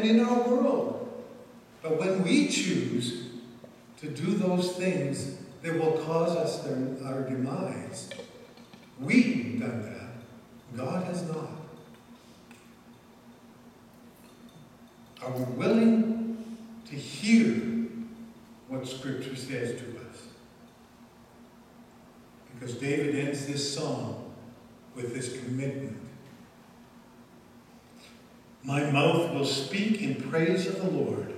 and in our world. But when we choose to do those things that will cause us our demise, we've done that. God has not. Are we willing to hear what Scripture says to us? Because David ends this song with this commitment. My mouth will speak in praise of the Lord.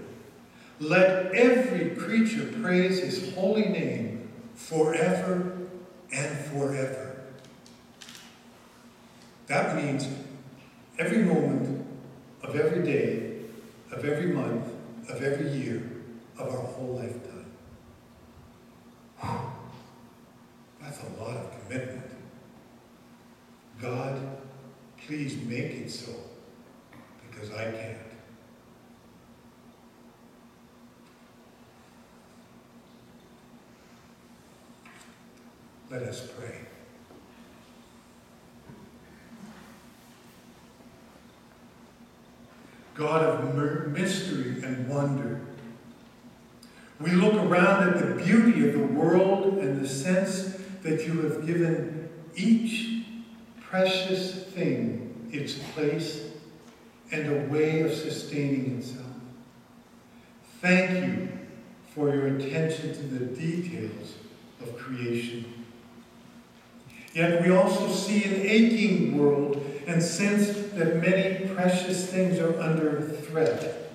Let every creature praise his holy name forever and forever. That means every moment of every day, of every month, of every year, of our whole lifetime. That's a lot of commitment. God, please make it so, because I can't. Let us pray. God of mystery and wonder, we look around at the beauty of the world and the sense that you have given each precious thing its place and a way of sustaining itself. Thank you for your attention to the details of creation. Yet we also see an aching world and sense that many precious things are under threat.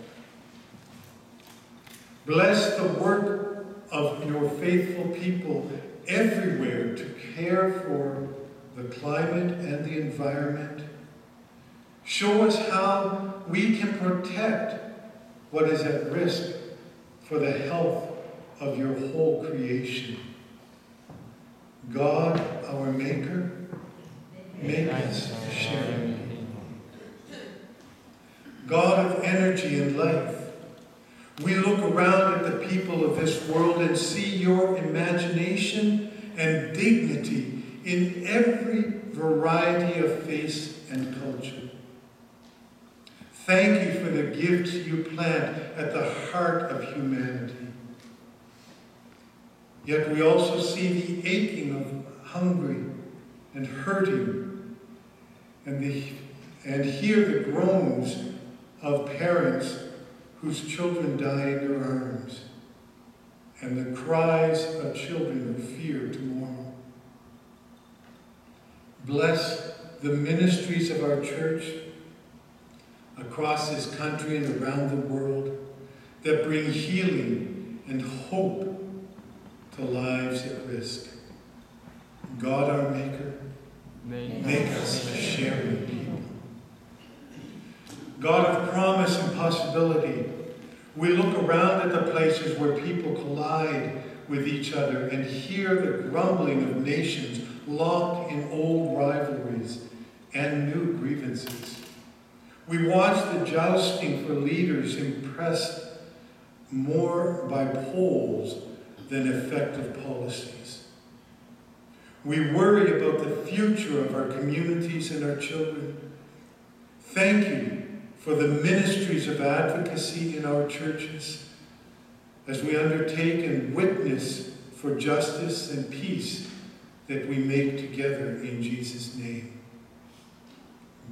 Bless the work of your faithful people everywhere to care for the climate and the environment. Show us how we can protect what is at risk for the health of your whole creation. God, our Maker, make us share. God of energy and life, we look around at the people of this world and see your imagination and dignity in every variety of face and culture. Thank you for the gifts you plant at the heart of humanity. Yet we also see the aching of hungry and hurting and, the, and hear the groans of parents whose children die in their arms, and the cries of children who fear tomorrow. Bless the ministries of our church across this country and around the world that bring healing and hope to lives at risk. God, our Maker, make, make us a sharing people. God of promise and possibility, we look around at the places where people collide with each other and hear the grumbling of nations locked in old rivalries and new grievances. We watch the jousting for leaders impressed more by polls than effective policies. We worry about the future of our communities and our children. Thank you for the ministries of advocacy in our churches as we undertake and witness for justice and peace that we make together in Jesus' name.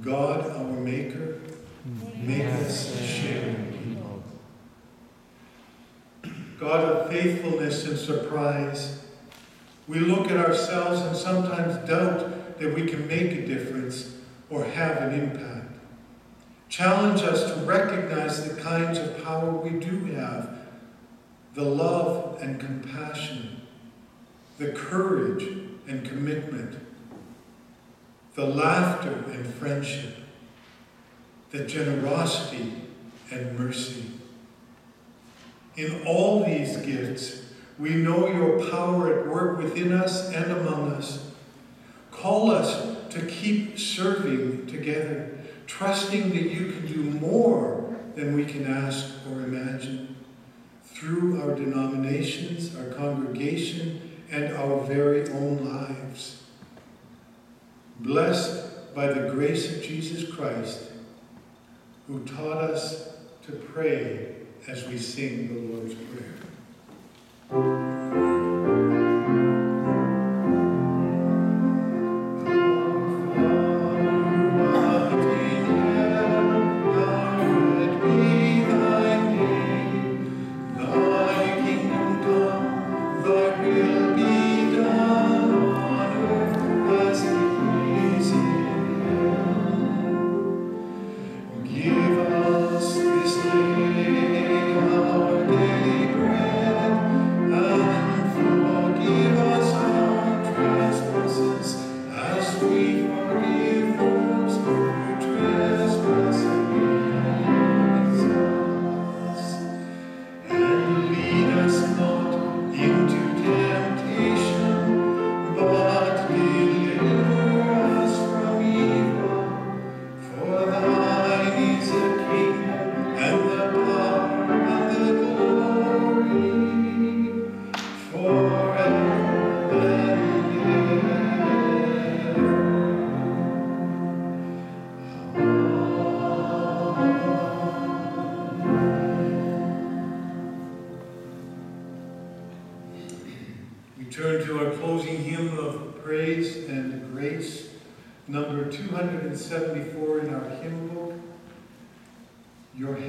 God, our Maker, make us a sharing people. God of faithfulness and surprise, we look at ourselves and sometimes doubt that we can make a difference or have an impact. Challenge us to recognize the kinds of power we do have the love and compassion, the courage and commitment, the laughter and friendship, the generosity and mercy. In all these gifts, we know your power at work within us and among us. Call us to keep serving together trusting that you can do more than we can ask or imagine through our denominations, our congregation, and our very own lives. Blessed by the grace of Jesus Christ, who taught us to pray as we sing the Lord's Prayer.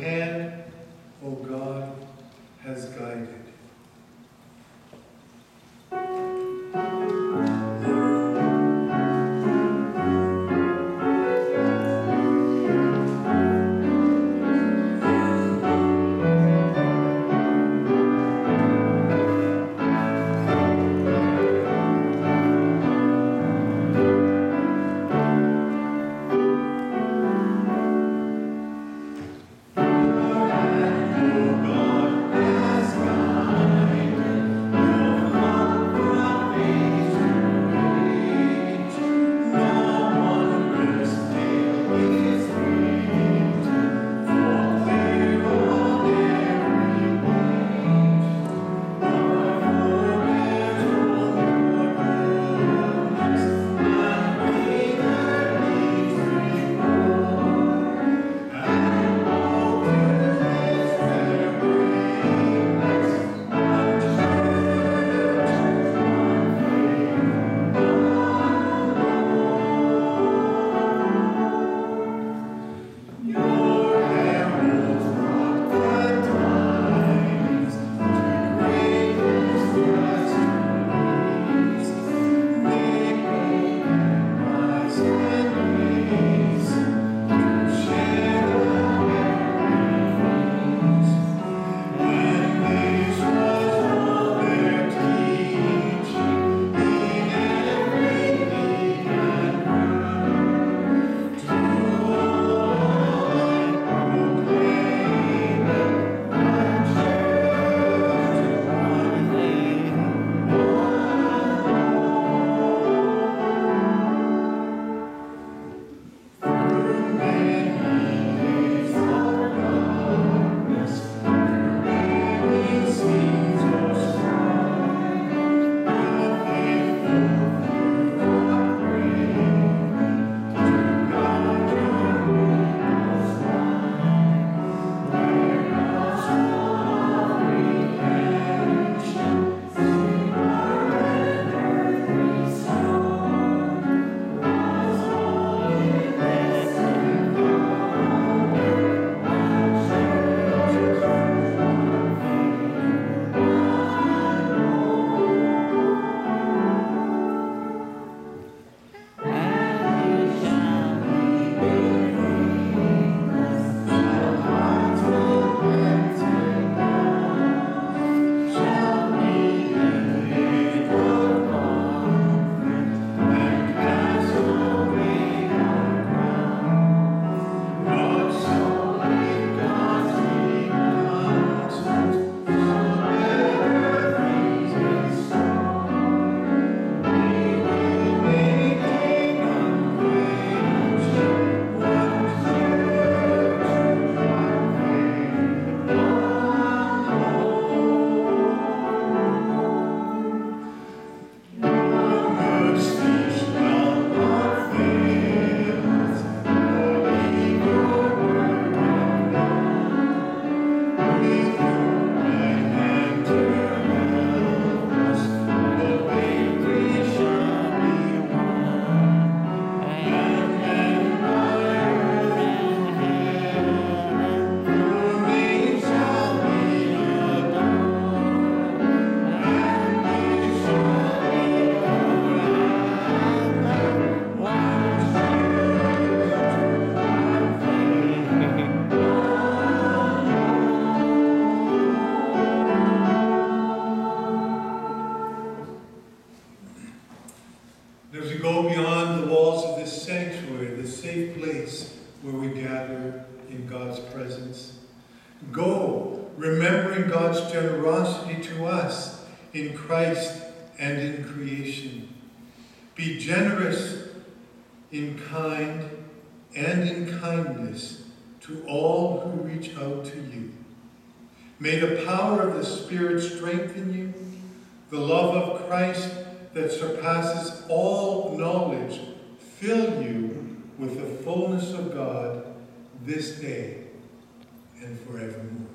Hand, O God, has guided. Christ and in creation. Be generous in kind and in kindness to all who reach out to you. May the power of the Spirit strengthen you, the love of Christ that surpasses all knowledge fill you with the fullness of God this day and forevermore.